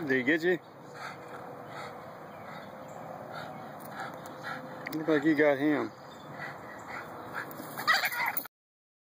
Did he get you? Look like you got him.